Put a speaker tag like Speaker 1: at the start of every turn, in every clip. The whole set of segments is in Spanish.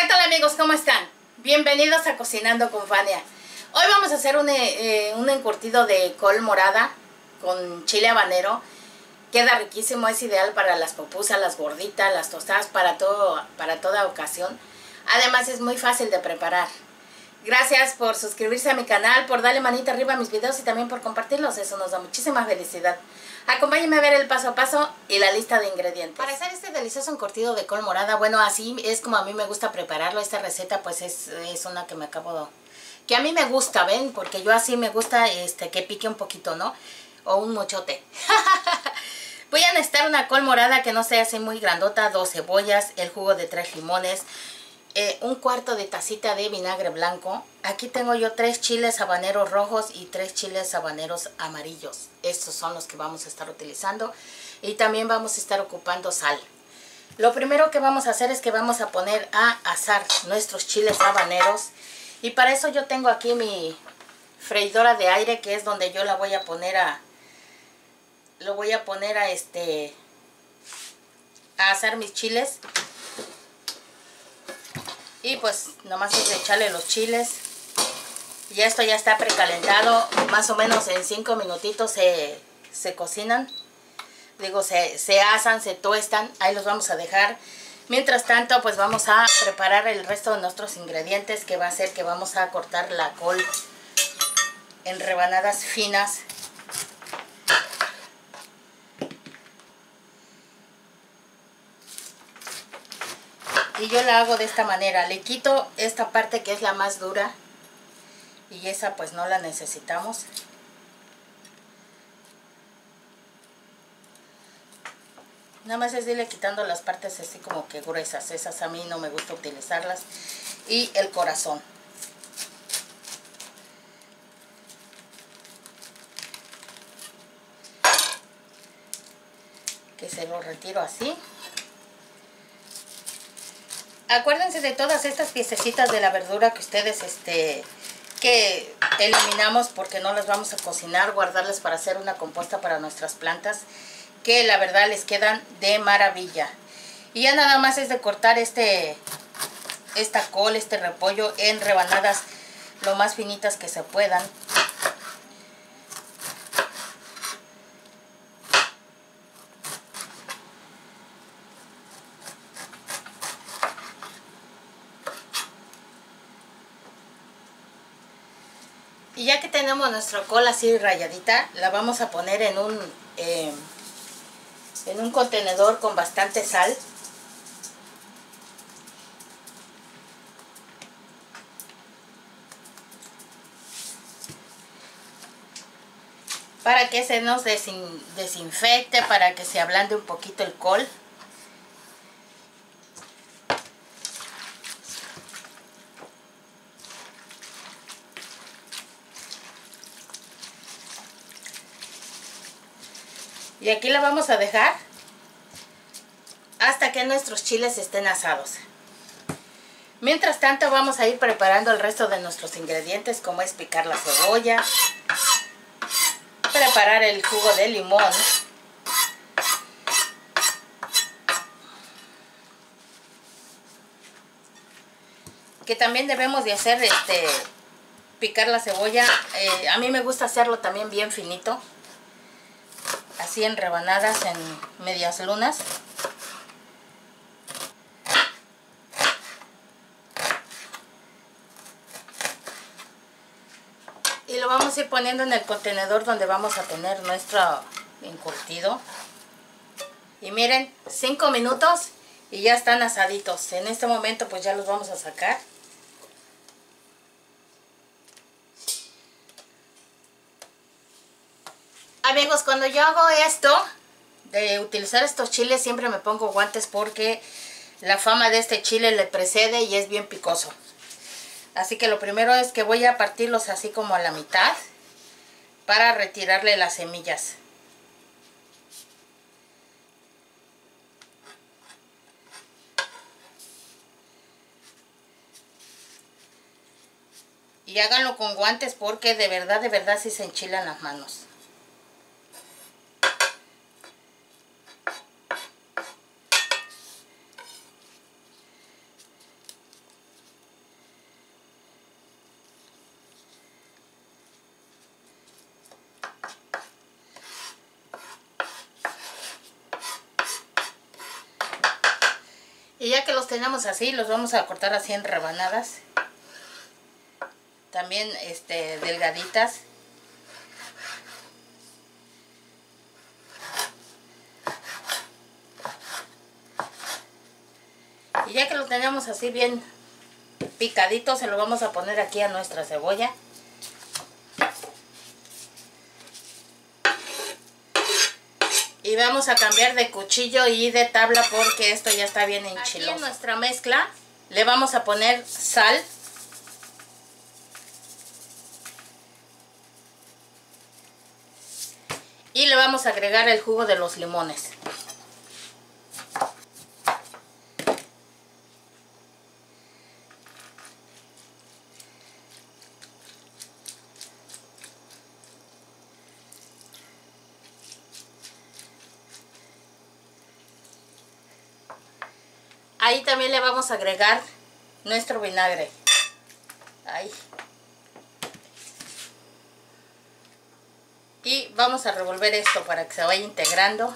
Speaker 1: ¿Qué tal amigos? ¿Cómo están? Bienvenidos a Cocinando con Fania. Hoy vamos a hacer un, eh, un encurtido de col morada con chile habanero. Queda riquísimo, es ideal para las popusas, las gorditas, las tostadas, para, todo, para toda ocasión. Además es muy fácil de preparar. Gracias por suscribirse a mi canal, por darle manita arriba a mis videos y también por compartirlos. Eso nos da muchísima felicidad. Acompáñenme a ver el paso a paso y la lista de ingredientes. Para hacer este delicioso encurtido de col morada, bueno, así es como a mí me gusta prepararlo. Esta receta pues es, es una que me acabo... Que a mí me gusta, ¿ven? Porque yo así me gusta este que pique un poquito, ¿no? O un mochote. Voy a necesitar una col morada que no sea así muy grandota, dos cebollas, el jugo de tres limones, eh, un cuarto de tacita de vinagre blanco. Aquí tengo yo tres chiles habaneros rojos y tres chiles habaneros amarillos. Estos son los que vamos a estar utilizando. Y también vamos a estar ocupando sal. Lo primero que vamos a hacer es que vamos a poner a asar nuestros chiles habaneros. Y para eso yo tengo aquí mi freidora de aire que es donde yo la voy a poner a... Lo voy a poner a este... A asar mis chiles. Y pues nomás es echarle los chiles. Y esto ya está precalentado. Más o menos en 5 minutitos se, cocinan. Digo, se, se asan, se tuestan. Ahí los vamos a dejar. Mientras tanto, pues vamos a preparar el resto de nuestros ingredientes. Que va a ser que vamos a cortar la col en rebanadas finas. Y yo la hago de esta manera. Le quito esta parte que es la más dura y esa pues no la necesitamos. Nada más es irle quitando las partes así como que gruesas. Esas a mí no me gusta utilizarlas. Y el corazón. Que se lo retiro así acuérdense de todas estas piececitas de la verdura que ustedes este que eliminamos porque no las vamos a cocinar, guardarlas para hacer una composta para nuestras plantas, que la verdad les quedan de maravilla. Y ya nada más es de cortar este esta col, este repollo en rebanadas lo más finitas que se puedan. Y ya que tenemos nuestra cola así rayadita, la vamos a poner en un, eh, en un contenedor con bastante sal. Para que se nos desinfecte, para que se ablande un poquito el col. Y aquí la vamos a dejar hasta que nuestros chiles estén asados. Mientras tanto vamos a ir preparando el resto de nuestros ingredientes como es picar la cebolla, preparar el jugo de limón, que también debemos de hacer este picar la cebolla, eh, a mí me gusta hacerlo también bien finito así en rebanadas en medias lunas. Y lo vamos a ir poniendo en el contenedor donde vamos a tener nuestro encurtido. Y miren 5 minutos y ya están asaditos. En este momento pues ya los vamos a sacar Amigos, cuando yo hago esto, de utilizar estos chiles, siempre me pongo guantes porque la fama de este chile le precede y es bien picoso. Así que lo primero es que voy a partirlos así como a la mitad para retirarle las semillas. Y háganlo con guantes porque de verdad, de verdad sí se enchilan las manos. Ya que los tenemos así, los vamos a cortar así en rebanadas. También este, delgaditas. Y ya que lo tenemos así bien picadito, se lo vamos a poner aquí a nuestra cebolla. Y vamos a cambiar de cuchillo y de tabla porque esto ya está bien enchiloso. Aquí en nuestra mezcla le vamos a poner sal. Y le vamos a agregar el jugo de los limones. Ahí también le vamos a agregar nuestro vinagre. Ahí. Y vamos a revolver esto para que se vaya integrando.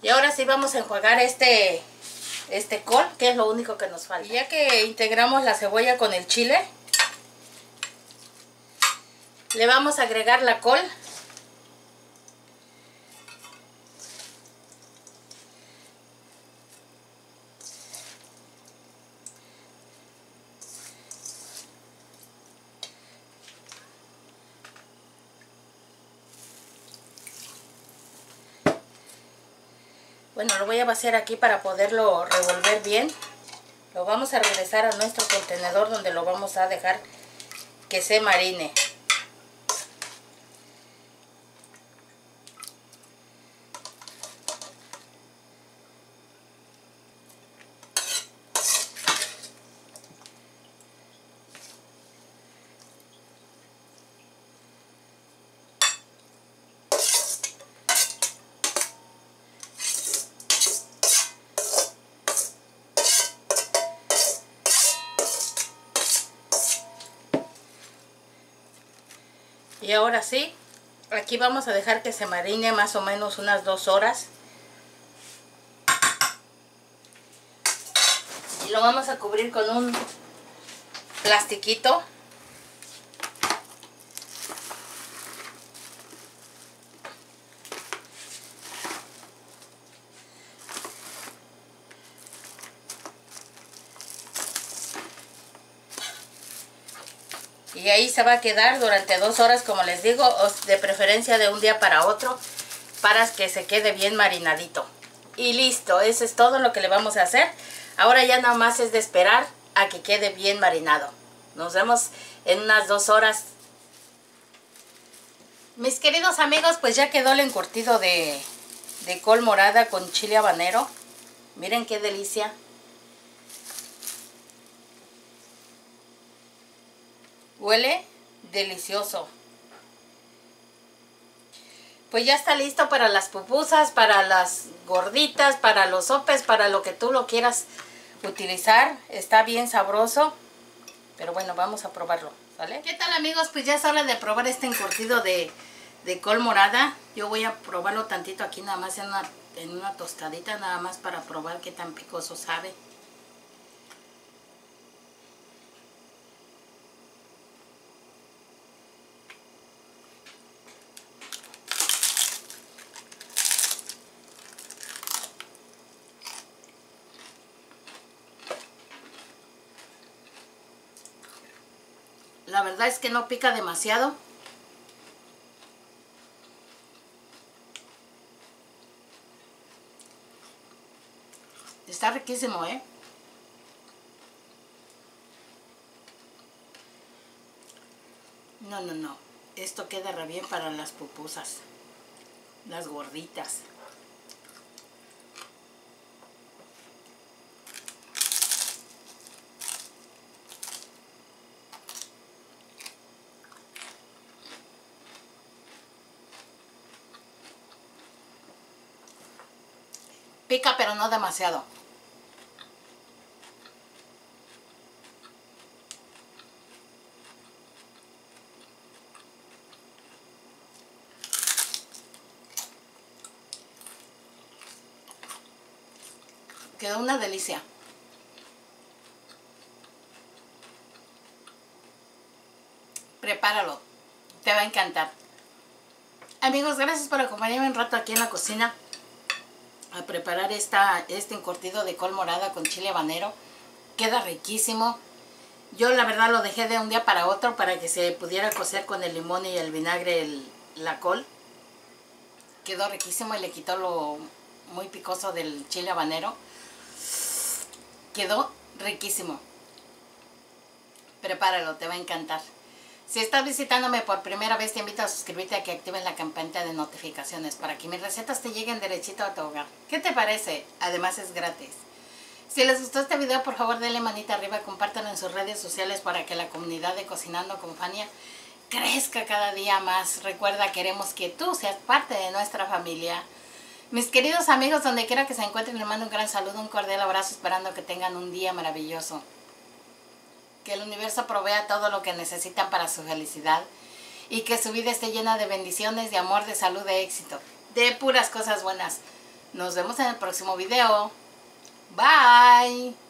Speaker 1: Y ahora sí vamos a enjuagar este, este col, que es lo único que nos falta. Ya que integramos la cebolla con el chile, le vamos a agregar la col. Bueno, lo voy a vaciar aquí para poderlo revolver bien. Lo vamos a regresar a nuestro contenedor donde lo vamos a dejar que se marine. Y ahora sí, aquí vamos a dejar que se marine más o menos unas dos horas. Y lo vamos a cubrir con un plastiquito. Y ahí se va a quedar durante dos horas como les digo de preferencia de un día para otro para que se quede bien marinadito. Y listo, eso es todo lo que le vamos a hacer. Ahora ya nada más es de esperar a que quede bien marinado. Nos vemos en unas dos horas. Mis queridos amigos pues ya quedó el encurtido de, de col morada con chile habanero. Miren qué delicia Huele delicioso. Pues ya está listo para las pupusas, para las gorditas, para los sopes, para lo que tú lo quieras utilizar. Está bien sabroso. Pero bueno, vamos a probarlo, ¿vale? ¿Qué tal amigos? Pues ya es hora de probar este encurtido de, de col morada. Yo voy a probarlo tantito aquí nada más en una, en una tostadita, nada más para probar qué tan picoso sabe. La verdad es que no pica demasiado. Está riquísimo, ¿eh? No, no, no. Esto queda re bien para las pupusas. Las gorditas. Pica, pero no demasiado. Quedó una delicia. Prepáralo. Te va a encantar. Amigos, gracias por acompañarme un rato aquí en la cocina a preparar esta, este encurtido de col morada con chile habanero. Queda riquísimo. Yo la verdad lo dejé de un día para otro para que se pudiera cocer con el limón y el vinagre la col. Quedó riquísimo y le quitó lo muy picoso del chile habanero. Quedó riquísimo. Prepáralo, te va a encantar. Si estás visitándome por primera vez, te invito a suscribirte a que actives la campanita de notificaciones para que mis recetas te lleguen derechito a tu hogar. ¿Qué te parece? Además es gratis. Si les gustó este video, por favor denle manita arriba, compártanlo en sus redes sociales para que la comunidad de Cocinando con Fania crezca cada día más. Recuerda, queremos que tú seas parte de nuestra familia. Mis queridos amigos, donde quiera que se encuentren, les mando un gran saludo, un cordial abrazo, esperando que tengan un día maravilloso que el universo provea todo lo que necesitan para su felicidad y que su vida esté llena de bendiciones, de amor, de salud, de éxito, de puras cosas buenas. Nos vemos en el próximo video. Bye.